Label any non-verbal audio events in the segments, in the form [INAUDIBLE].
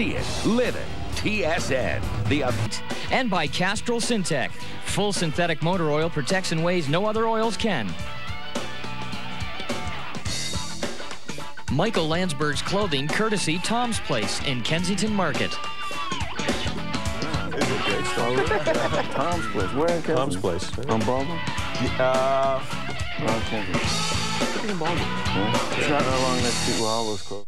See it, live it. TSN, the and by Castrol Syntec. Full synthetic motor oil protects in ways no other oils can. Michael Landsberg's clothing, courtesy Tom's Place in Kensington Market. It's a great story. Tom's Place. Where in Kensington? Tom's Place. On Baldwin? Uh, Around Kensington. in Baldwin. Yeah. It's not along that street where all those clothes.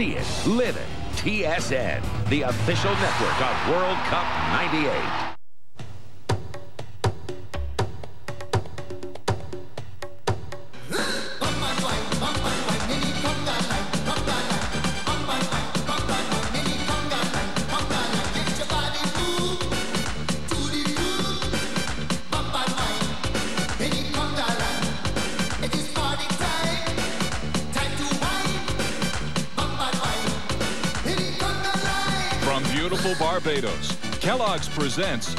See it, live it. TSN, the official network of World Cup 98. Barbados, Kellogg's presents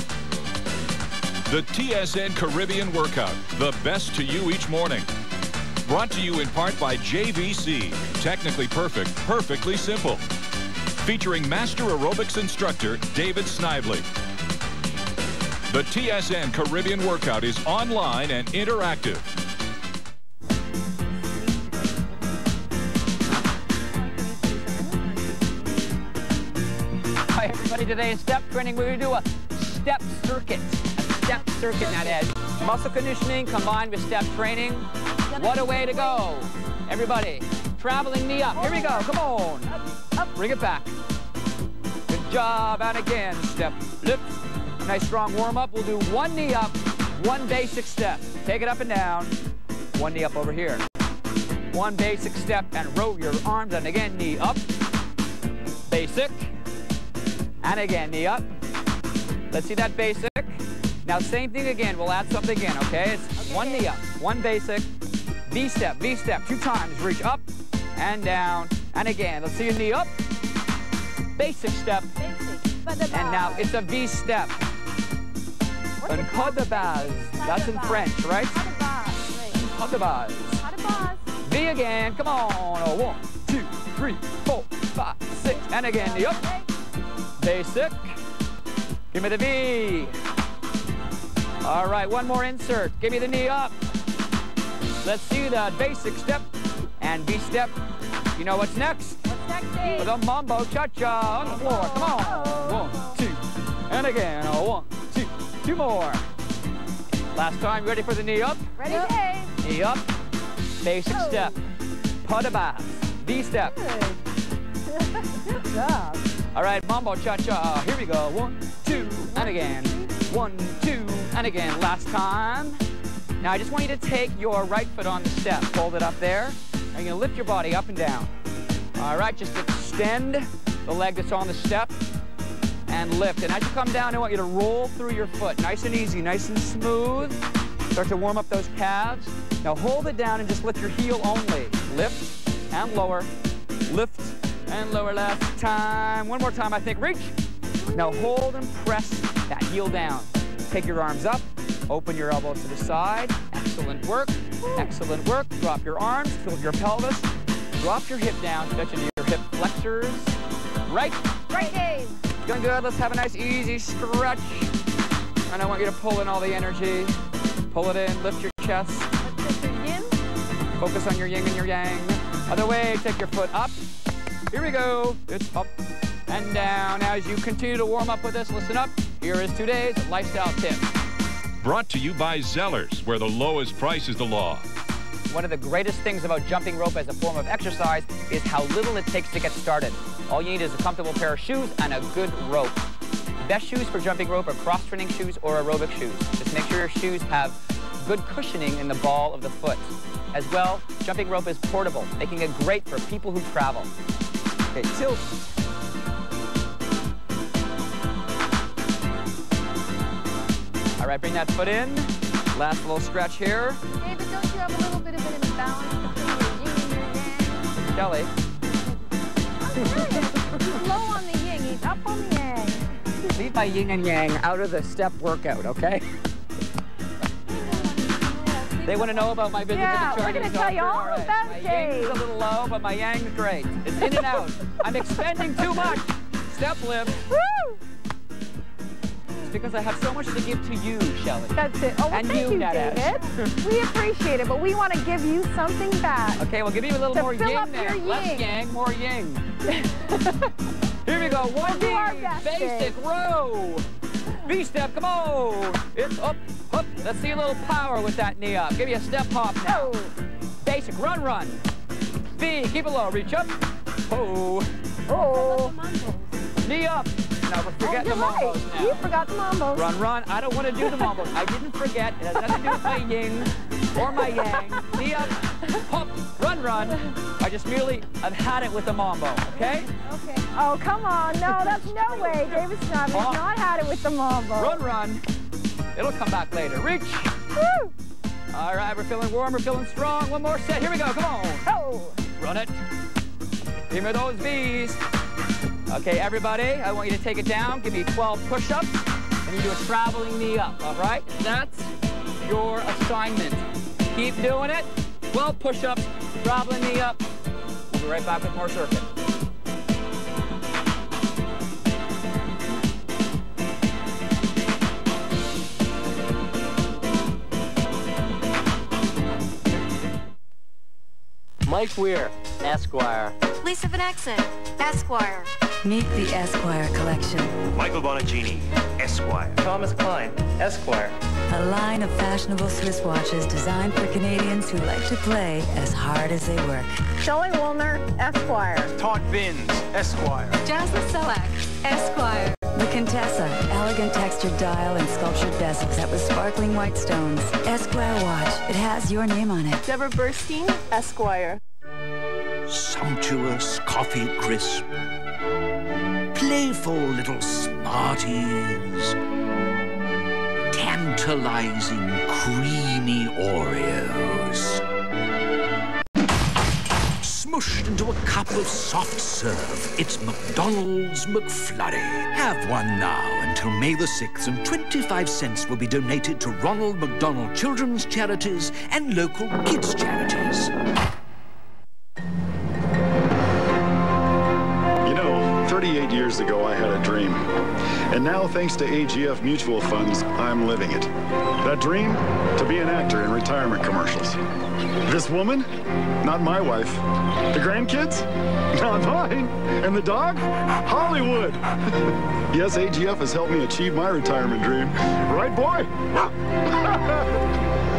the TSN Caribbean Workout, the best to you each morning. Brought to you in part by JVC, technically perfect, perfectly simple. Featuring Master Aerobics Instructor David Snively. The TSN Caribbean Workout is online and interactive. Today in step training, we're going to do a step circuit. A step circuit, now, Ed. Muscle conditioning combined with step training. What a way to go. Everybody, traveling knee up. Here we go. Come on. Bring it back. Good job. And again, step, lift. Nice strong warm-up. We'll do one knee up, one basic step. Take it up and down. One knee up over here. One basic step and row your arms. And again, knee up. Basic. And again, knee up. Let's see that basic. Now, same thing again. We'll add something in, okay? It's one knee up, one basic, V-step, V-step, two times. Reach up and down. And again, let's see your knee up. Basic step. And now it's a V-step. Un pas de base. That's in French, right? Pas de base. V again. Come on. One, two, three, four, five, six. And again, knee up. Basic. Give me the V. All right, one more insert. Give me the knee up. Let's see that basic step and V step. You know what's next? What's next, Dave? The mambo cha-cha on the floor. Come on. Oh. One, two, and again. Oh, one, two, two more. Last time, ready for the knee up? Ready, Dave? Knee up. Basic Oh. step. Pas de base. V step. Good [LAUGHS] job. All right, mambo cha-cha. Here we go. One, two, and again. One, two, and again. Last time. Now, I just want you to take your right foot on the step. Hold it up there. And you're to lift your body up and down. All right, just extend the leg that's on the step and lift. And as you come down, I want you to roll through your foot. Nice and easy, nice and smooth. Start to warm up those calves. Now hold it down and just lift your heel only. Lift and lower. Lift and lower left. time. One more time, I think. Reach. Now hold and press that heel down. Take your arms up. Open your elbows to the side. Excellent work. Excellent work. Drop your arms. Tilt your pelvis. Drop your hip down. Stretch into your hip flexors. Right. Right, Dave. Doing good. Let's have a nice easy stretch. And I want you to pull in all the energy. Pull it in. Lift your chest. Let's get your yin. Focus on your yin and your yang. Other way, take your foot up. Here we go. It's up and down. As you continue to warm up with us, listen up. Here is today's lifestyle tip. Brought to you by Zellers, where the lowest price is the law. One of the greatest things about jumping rope as a form of exercise is how little it takes to get started. All you need is a comfortable pair of shoes and a good rope. Best shoes for jumping rope are cross-training shoes or aerobic shoes. Just make sure your shoes have good cushioning in the ball of the foot. As well, jumping rope is portable, making it great for people who travel. Okay, tilt. All right, bring that foot in. Last little stretch here. David, don't you have a little bit of an imbalance between your yin and your yang? Kelly. He's low on the yin, he's up on the yang. Leave my yin and yang out of the step workout, okay? They want to know about my visit Yeah, to the we're gonna tell you all right. about My Dave. ying's a little low, but my yang's great. It's in and out. I'm expending too much. Step lift. Woo! It's because I have so much to give to you, Shelley. That's it. Oh, well, And thank you, you, David. [LAUGHS] we appreciate it, but we want to give you something back. Okay, we'll give you a little To more up there. Less yang, more ying. [LAUGHS] Here we go. One do our knee, best, basic Dave. row. V-step, come on. It's up, up. Let's see a little power with that knee up. Give you a step hop now. Oh, Basic, run, run. V, keep it low, reach up. Oh, oh. knee up. Now, Oh, forget you're the right. mombos now. You forgot the mambo. Run, run. I don't want to do the mambo. I didn't forget. It has nothing to do with my yin or my yang. Knee up, hop, run, run. I just merely, I've had it with the mambo, okay? Okay. Oh, come on. No, that's no way. David Snob has Oh. not had it with the mambo. Run, run. It'll come back later. Reach. Woo! All right, we're feeling warm, we're feeling strong. One more set. Here we go. Come on. Oh. Run it. Give me those V's. Okay, everybody, I want you to take it down. Give me 12 push-ups, and you do a traveling knee up, all right? That's your assignment. Keep doing it. 12 push-ups, traveling knee up. We'll be right back with more circuit. Mike Weir, Esquire. Lisa Van Exen, Esquire. Meet the Esquire collection, Michael Bonacini, Esquire. Thomas Klein, Esquire. a line of fashionable Swiss watches designed for Canadians who like to play as hard as they work. Shelley Woolner, Esquire. Todd Binns, Esquire. Jasmine Selak, Esquire. The Contessa, elegant textured dial and sculptured bezel set with sparkling white stones. Esquire watch, it has your name on it. Deborah Burstein, Esquire. Sumptuous coffee crisp. Playful little Smarties. Tantalizing creamy Oreos. Smushed into a cup of soft serve, it's McDonald's McFlurry. Have one now until May the 6th, and 25 cents will be donated to Ronald McDonald Children's Charities and local kids' charities. Years ago, I had a dream. And now, thanks to AGF Mutual Funds, I'm living it. That dream? To be an actor in retirement commercials. This woman? Not my wife. The grandkids? [LAUGHS] Not mine. And the dog? Hollywood. [LAUGHS] yes, AGF has helped me achieve my retirement dream. Right, boy? [LAUGHS]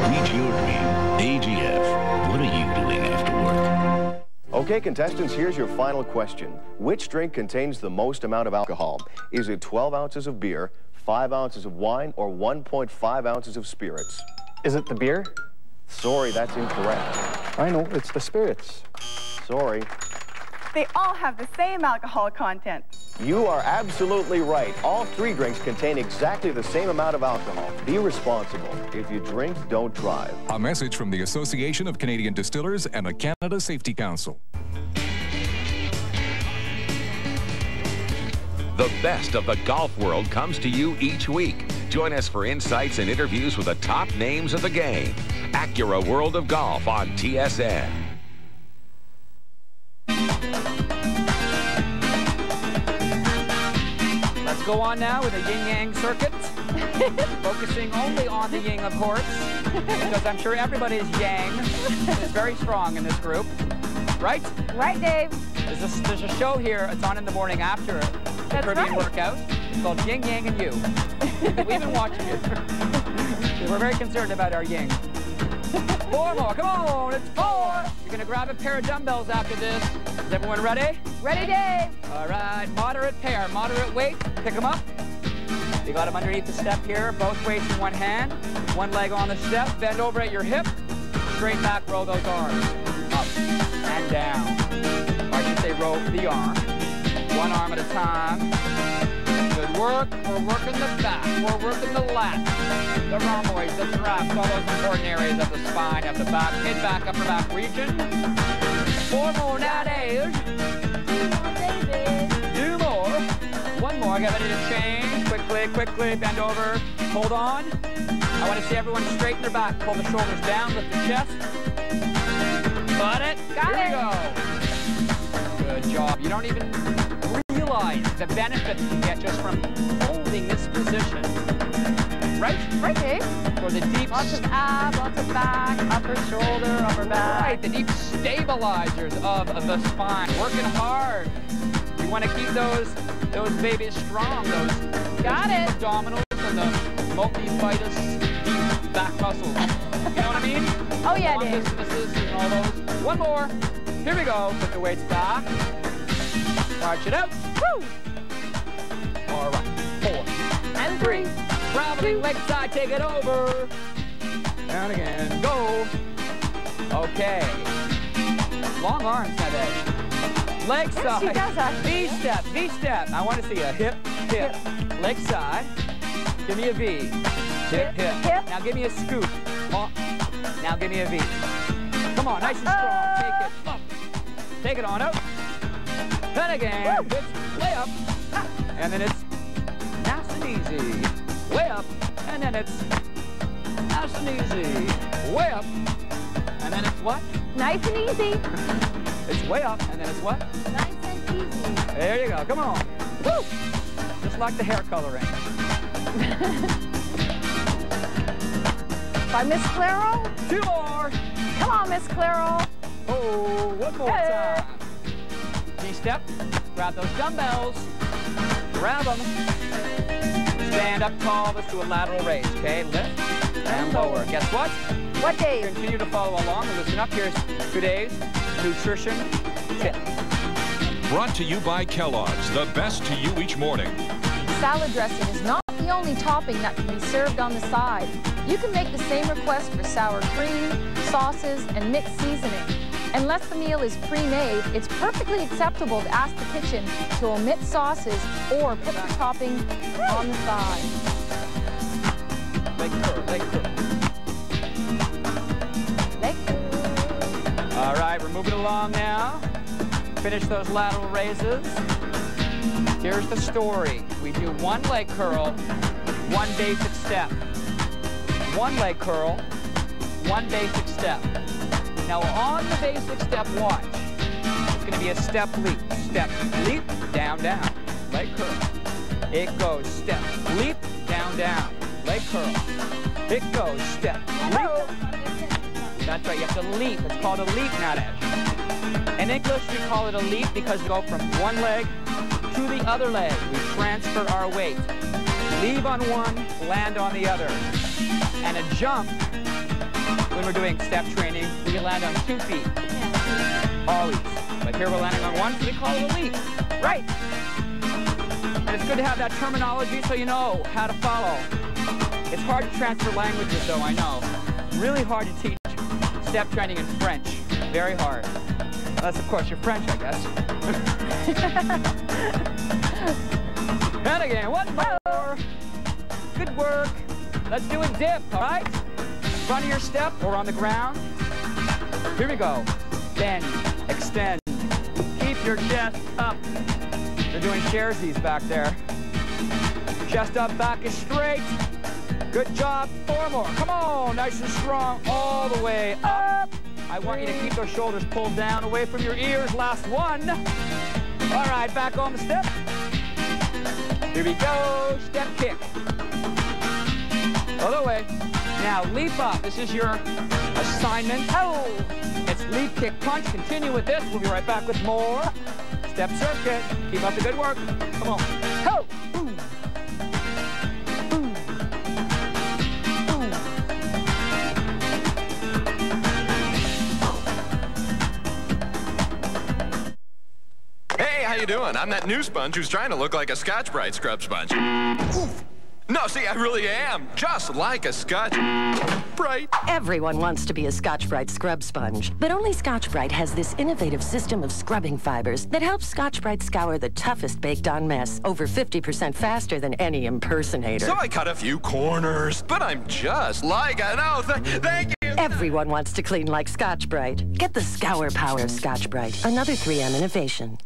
Reach your dream. Okay, contestants, here's your final question. Which drink contains the most amount of alcohol? Is it 12 ounces of beer, 5 ounces of wine, or 1.5 ounces of spirits? Is it the beer? Sorry, that's incorrect. I know, it's the spirits. Sorry. They all have the same alcohol content. You are absolutely right. All three drinks contain exactly the same amount of alcohol. Be responsible. If you drink, don't drive. A message from the Association of Canadian Distillers and the Canada Safety Council. The best of the golf world comes to you each week. Join us for insights and interviews with the top names of the game. Acura World of Golf on TSN. Let's go on now with a yin-yang circuit. [LAUGHS] Focusing only on the yin, of course, because I'm sure everybody's yang is very strong in this group. Right? Right, Dave? There's a, there's a show here. It's on in the morning after the That's Caribbean right. workout. It's called Yin Yang and You. We've been watching it. [LAUGHS] We're very concerned about our yin. Four more. Come on. It's four. You're going to grab a pair of dumbbells after this. Is everyone ready? Ready, Dave? All right. Moderate pair. Moderate weight. Pick them up. You got them underneath the step here. Both weights in one hand. One leg on the step. Bend over at your hip. Straight back. Roll those arms. Up and down. Or I should say roll the arm. One arm at a time. Work. We're working the back. We're working the lats, the rhomboids, the traps, all those important areas of the spine, of the back, mid back, upper back region. Four more now, Dave. Two more. One more. Get ready to change. Quickly, quickly. Bend over. Hold on. I want to see everyone straighten their back. Pull the shoulders down, lift the chest. Got it? Got Here it. we go. Good job. You don't even realize the benefit you get just from holding this position. Right? Right, Dave? For the deep Lots of ab, lots of back, upper shoulder, upper back. Right, the deep stabilizers of the spine. Working hard. You want to keep those those babies strong. Those Got those it. abdominals and the multifidus deep back muscles. You know what I mean? [LAUGHS] Oh, yeah, Long Dave. distances and all those. One more. Here we go. Put the weights back. March it out. Woo! All right. Four. And Three. Traveling leg side, take it over. And again, go. Okay. Long arms, that edge. Leg Yes, side. she does, actually. V step, V step. I want to see a hip, hip. Leg side. Give me a V. Hip, hip. hip. Now give me a scoop. Oh. Now give me a V. Come on, nice and strong. Take it up. Take it on up. Then again, up. And then it's nice and easy. Way up, and then it's nice and easy. Way up, and then it's what? Nice and easy. [LAUGHS] It's way up, and then it's what? Nice and easy. There you go. Come on. Woo! Just like the hair coloring. By Miss Clairol. Two more. Come on, Miss Clairol. Oh, one more Hey. time. V-step. Grab those dumbbells. Grab them. Stand up tall. Let's do a lateral raise. Okay, lift and lower. Guess what? What, Dave? Continue to follow along and listen up. Here's today's nutrition tip. Brought to you by Kellogg's, the best to you each morning. Salad dressing is not the only topping that can be served on the side. You can make the same request for sour cream, sauces, and mixed seasoning. Unless the meal is pre-made, it's perfectly acceptable to ask the kitchen to omit sauces or put the topping on the side. Leg curl, leg curl. Leg All right, we're moving along now. Finish those lateral raises. Here's the story. We do one leg curl, one basic step. One leg curl, one basic step. Now on the basic step, watch. It's gonna be a step leap. Step, leap, down, down. Leg curl. It goes step, leap, down, down. Leg curl. It goes step, leap. That's right, you have to leap. It's called a leap, not edge. In English, we call it a leap because we go from one leg to the other leg. We transfer our weight. Leave on one, land on the other. And a jump, when we're doing step training, we land on two feet. Always. But here we're landing on one, we call it a leap. Right. And it's good to have that terminology so you know how to follow. It's hard to transfer languages, though, I know. Really hard to teach step training in French. Very hard. Unless, of course, you're French, I guess. [LAUGHS] and again, one more. Good work. Let's do a dip, all right? Front of your step or on the ground. Here we go. Bend, extend. Keep your chest up. They're doing sharesies back there. Chest up, back is straight. Good job. Four more. Come on. Nice and strong all the way up. I want you to keep those shoulders pulled down away from your ears. Last one. All right, back on the step. Here we go. Step kick. Other way. Now leap up. This is your assignment. Oh! It's leap, kick, punch. Continue with this. We'll be right back with more. Step circuit. Keep up the good work. Come on. Ho! Boom. Boom. Boom. Hey, how you doing? I'm that new sponge who's trying to look like a Scotch Brite scrub sponge. Oof. No, see, I really am. Just like a Scotch Brite. Everyone wants to be a Scotch-Brite scrub sponge, but only Scotch-Brite has this innovative system of scrubbing fibers that helps Scotch-Brite scour the toughest baked-on mess over 50% faster than any impersonator. So I cut a few corners, but I'm just like a... No, th thank you. Everyone wants to clean like Scotch-Brite. Get the scour power of Scotch-Brite, another 3M innovation.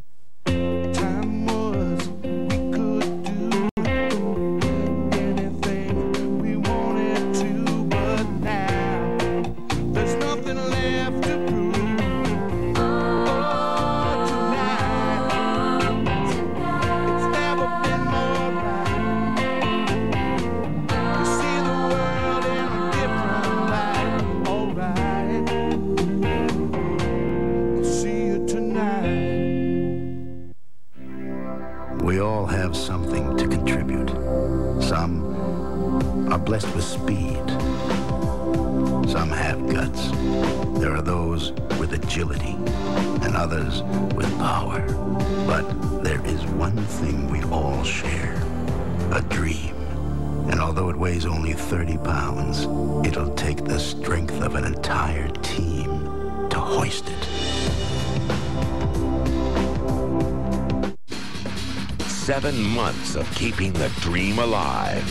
Seven months of keeping the dream alive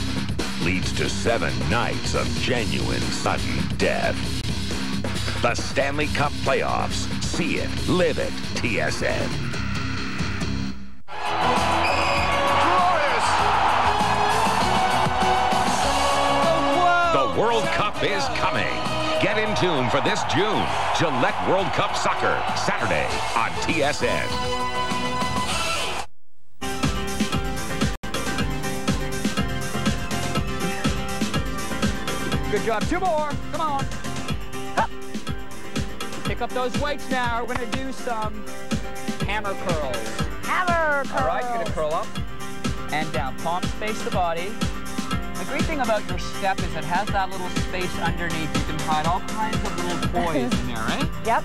leads to seven nights of genuine sudden death. The Stanley Cup Playoffs. See it, live it, TSN. The World Cup is coming. Get in tune for this June. Gillette World Cup Soccer, Saturday on TSN. Good job. Two more. Come on. Up. Pick up those weights now. We're going to do some hammer curls. Hammer curls. All right, you're going to curl up and down. Palms face the body. The great thing about your step is it has that little space underneath. You can hide all kinds of little toys in there, right? [LAUGHS] Yep.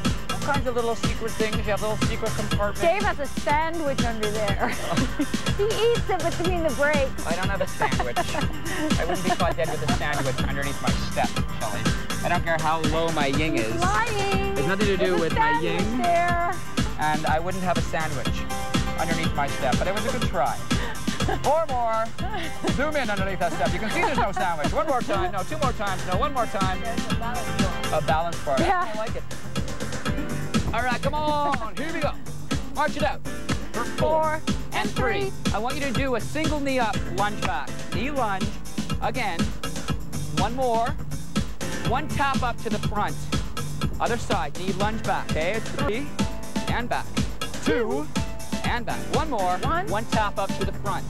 Kinds of little secret things. You have little secret compartments. Dave has a sandwich under there. [LAUGHS] he eats it between the breaks. I don't have a sandwich. I wouldn't be caught dead with a sandwich underneath my step, Kelly. I don't care how low my ying is. Lying. There's nothing to do There's a with my ying. There. And I wouldn't have a sandwich underneath my step, but it was a good try. Four more. Zoom in underneath that step. You can see there's no sandwich. One more time. No, two more times. No, one more time. A balance bar. Yeah. I like it. All right, come on. Here we go. March it out. For four and three. I want you to do a single knee up, lunge back. Knee lunge. Again. One more. One tap up to the front. Other side. Knee lunge back. Okay, three. And back. Two. And back. One more. One. One tap up to the front.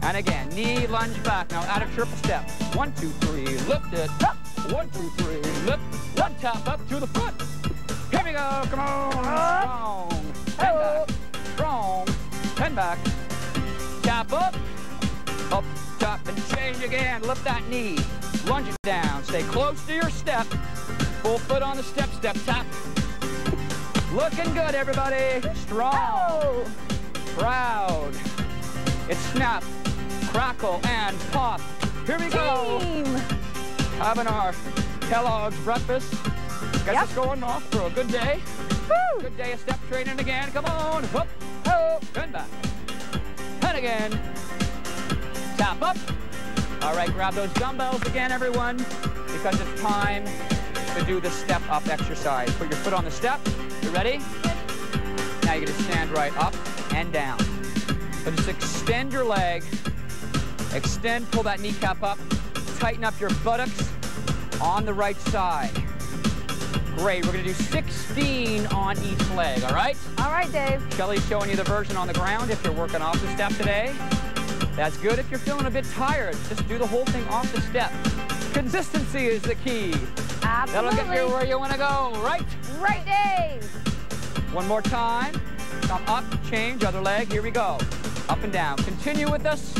And again, knee lunge back. Now add a triple step. One, two, three, lift it. Up. One, two, three, lift. One tap up to the front. Go. Come on. Strong. And back. Strong. And back. Tap up. Up, tap, and change again. Lift that knee. Lunge it down. Stay close to your step. Full foot on the step, step, tap. Looking good, everybody. Strong. Proud. It's snap, crackle, and pop. Here we go. Having our Kellogg's breakfast. Got us going off for a good day. Good day of step training again. Come on. Whoop. Oh. And back. And again. Tap up. All right, grab those dumbbells again, everyone, because it's time to do the step up exercise. Put your foot on the step. You ready? Now you're gonna stand right up and down. So just extend your leg. Extend, pull that kneecap up. Tighten up your buttocks on the right side. Great, we're gonna do 16 on each leg, all right? All right, Dave. Shelly's showing you the version on the ground if you're working off the step today. That's good if you're feeling a bit tired. Just do the whole thing off the step. Consistency is the key. Absolutely. That'll get you where you want to go, right? Right, Dave. One more time. Come up, change, other leg. Here we go. Up and down. Continue with us.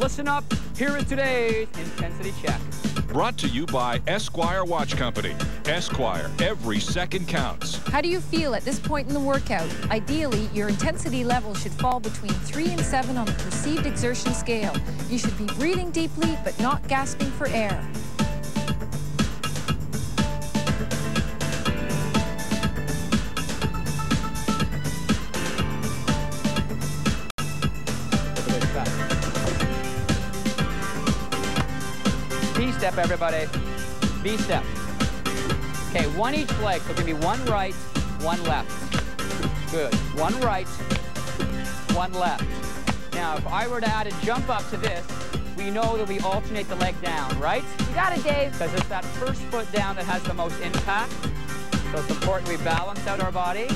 Listen up. Here is today's intensity check. Brought to you by Esquire Watch Company. Esquire, every second counts. How do you feel at this point in the workout? Ideally, your intensity level should fall between 3 and 7 on the perceived exertion scale. You should be breathing deeply but not gasping for air. B-step, everybody. B-step. Okay, one each leg. So give me one right, one left. Good. One right, one left. Now, if I were to add a jump up to this, we know that we alternate the leg down, right? You got it, Dave. Because it's that first foot down that has the most impact. So it's important we balance out our body.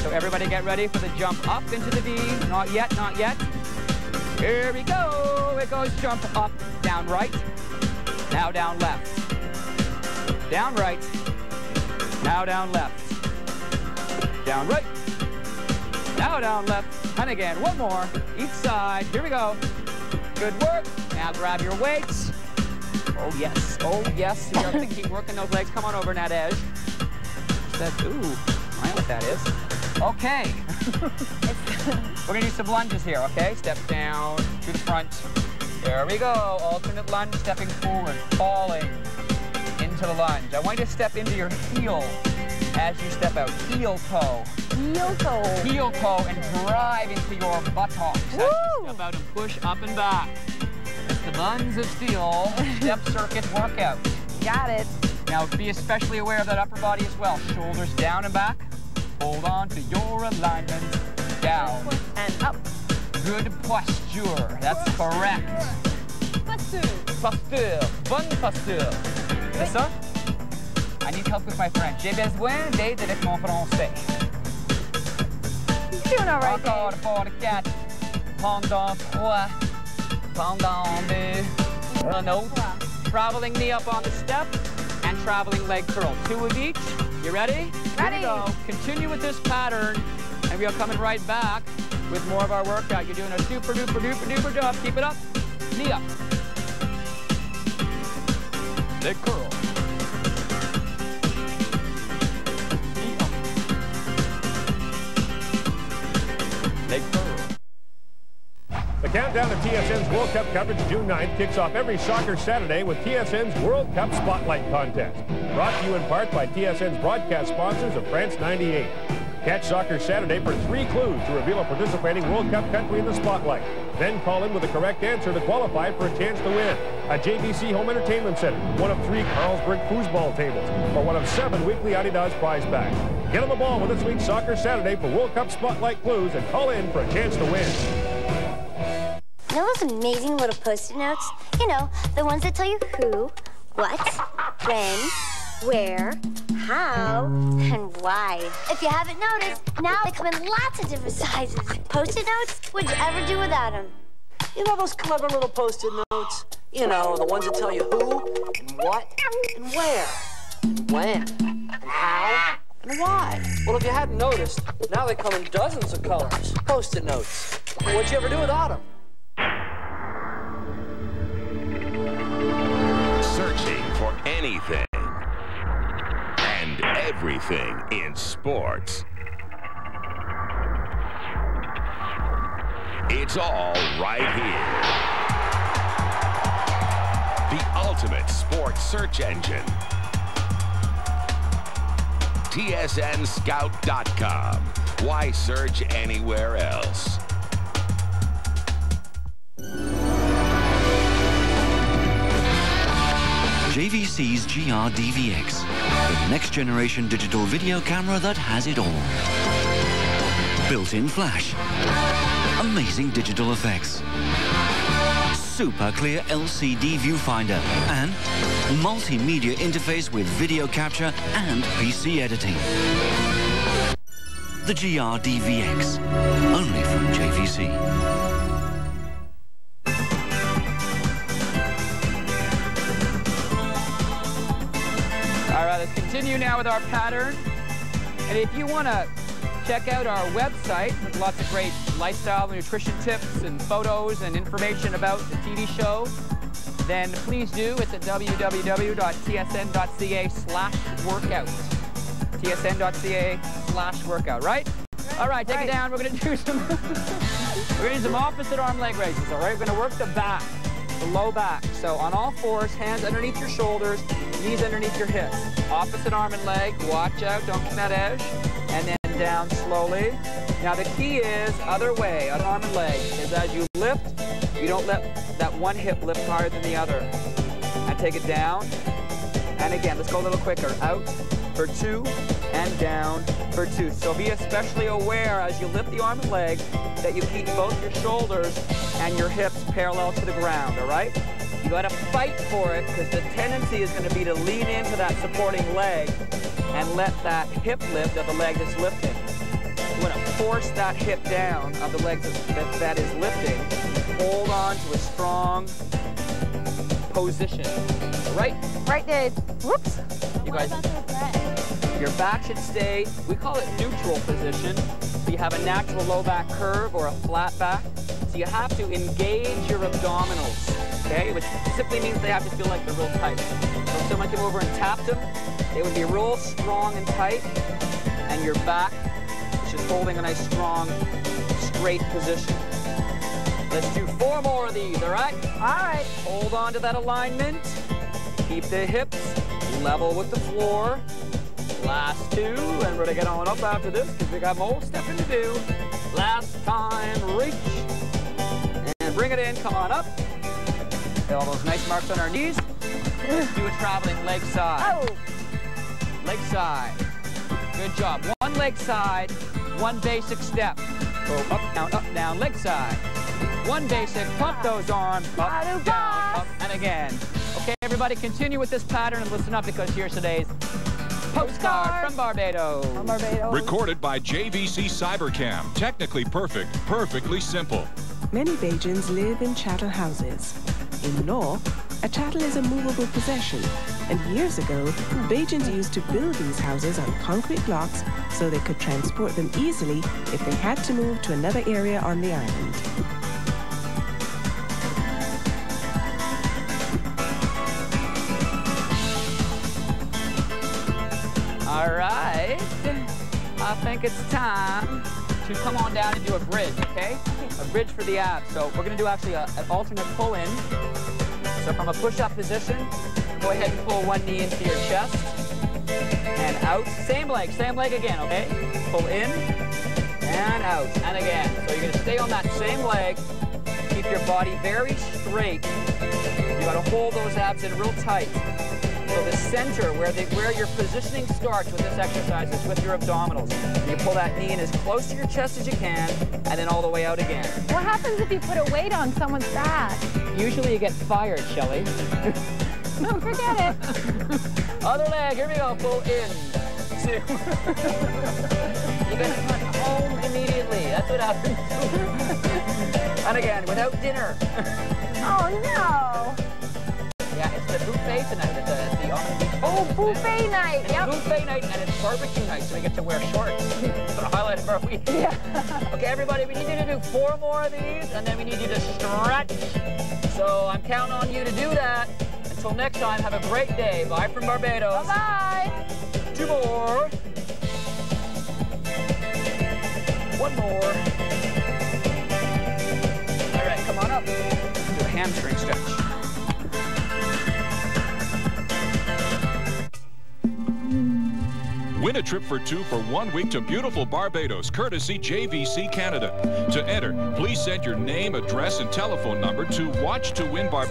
So everybody get ready for the jump up into the V. Not yet, not yet. Here we go. It goes jump up, down right. Now down left. Down right. Now down left. Down right. Now down left. And again, one more. Each side. Here we go. Good work. Now grab your weights. Oh, yes. Oh, yes. We have to keep working those legs. Come on over, Nadej. That, ooh, I know what that is. Okay. [LAUGHS] We're going to do some lunges here, okay? Step down to the front. There we go. Alternate lunge, stepping forward, falling the lunge. I want you to step into your heel as you step out. Heel toe. Heel toe. Heel toe and drive into your buttocks as you step out and push up and back. It's the Buns of Steel [LAUGHS] Step Circuit workout. Got it. Now be especially aware of that upper body as well. Shoulders down and back. Hold on to your alignment. Down. And up. Good posture. That's correct. Posture. Posture. Bonne posture. C'est ça? I need help with my French. J'ai besoin d'aide avec mon français. You're doing all right, Encore Dave. pour le 4. Pendant 3. Pendant 2. Un autre. Traveling knee up on the step and traveling leg curl. Two of each. You ready? Ready. Here we go. Continue with this pattern and we are coming right back with more of our workout. You're doing a super duper duper duper job. Keep it up. Knee up. Leg curl. TSN's World Cup coverage June 9th kicks off every soccer Saturday with TSN's World Cup Spotlight Contest. Brought to you in part by TSN's broadcast sponsors of France 98. Catch Soccer Saturday for three clues to reveal a participating World Cup country in the spotlight. Then call in with the correct answer to qualify for a chance to win a JVC Home Entertainment Center, one of three Carlsberg foosball tables, or one of seven weekly Adidas prize bags. Get on the ball with this week's Soccer Saturday for World Cup Spotlight clues and call in for a chance to win. You know those amazing little post-it notes? You know, the ones that tell you who, what, when, where, how, and why. If you haven't noticed, now they come in lots of different sizes. Post-it notes? Would you ever do without them? You know those clever little post-it notes? You know, the ones that tell you who, and what, and where, and when, and how, and why. Well, if you hadn't noticed, now they come in dozens of colors. Post-it notes. What'd you ever do without them? Searching for anything and everything in sports. It's all right here. The ultimate sports search engine. TSNScout.com. Why search anywhere else? JVC's GR-DVX, the next generation digital video camera that has it all. Built-in flash, amazing digital effects, super clear LCD viewfinder, and multimedia interface with video capture and PC editing. The GR-DVX, only from JVC. All right, let's continue now with our pattern. And if you want to check out our website with lots of great lifestyle and nutrition tips and photos and information about the TV show, then please do. It's at www.tsn.ca slash workout. tsn.ca slash workout, right? All right, take it down. We're going to do some [LAUGHS] we're going to do some opposite arm leg raises, all right? We're going to work the back, low back. So on all fours, hands underneath your shoulders, knees underneath your hips. Opposite arm and leg. Watch out, don't come that edge. And then down slowly. Now the key is other way, other arm and leg, is as you lift, you don't let that one hip lift higher than the other. And take it down. And again, let's go a little quicker. Out for two and down for two. So be especially aware as you lift the arm and leg that you keep both your shoulders and your hips parallel to the ground, all right? You gotta fight for it because the tendency is gonna be to lean into that supporting leg and let that hip lift of the leg that's lifting. You wanna force that hip down of the leg that, that is lifting. Hold on to a strong position. All right? Right, Dave. Whoops. You guys, your back should stay, we call it neutral position. So you have a natural low back curve or a flat back. So you have to engage your abdominals, okay? Which simply means they have to feel like they're real tight. So if someone came over and tapped them, they would be real strong and tight, and your back is just holding a nice, strong, straight position. Let's do four more of these, all right? All right. Hold on to that alignment. Keep the hips level with the floor. Two, and we're gonna get on up after this because we got more stepping to do. Last time, reach. And bring it in, come on up. Get all those nice marks on our knees. Let's do a traveling leg side. Oh. Leg side. Good job. One leg side, one basic step. Go up, down, up, down, leg side. One basic, pump those arms, up, down, up, and again. Okay, everybody, continue with this pattern and listen up because here's today's postcard from Barbados. From Barbados. Recorded by JVC Cybercam. Technically perfect, perfectly simple. Many Bajans live in chattel houses. In law, a chattel is a movable possession, and years ago, Bajans used to build these houses on concrete blocks so they could transport them easily if they had to move to another area on the island. All right. I think it's time to come on down and do a bridge, okay? A bridge for the abs. So we're to do actually a, an alternate pull-in. So from a push-up position, go ahead and pull one knee into your chest and out. Same leg, same leg again, okay? Pull in and out and again. So you're to stay on that same leg. Keep your body very straight. You got to hold those abs in real tight. So the center, where, the, where your positioning starts with this exercise is with your abdominals. You pull that knee in as close to your chest as you can, and then all the way out again. What happens if you put a weight on someone's back? Usually you get fired, Shelly. Don't [LAUGHS] forget it. [LAUGHS] Other leg, here we go, pull in. Two. you get home immediately. That's what happens. [LAUGHS] and again, without dinner. oh, no. Buffet night. Yep. buffet night and it's barbecue night, so we get to wear shorts. [LAUGHS] it's the highlight of our week. Yeah. [LAUGHS] okay, everybody, we need you to do four more of these, and then we need you to stretch. So I'm counting on you to do that. Until next time, have a great day. Bye from Barbados. Bye-bye. Two more. One more. All right, come on up. Do a hamstring stretch. Win a trip for two for one week to beautiful Barbados, courtesy JVC Canada. To enter, please send your name, address, and telephone number to Watch to Win Barbados.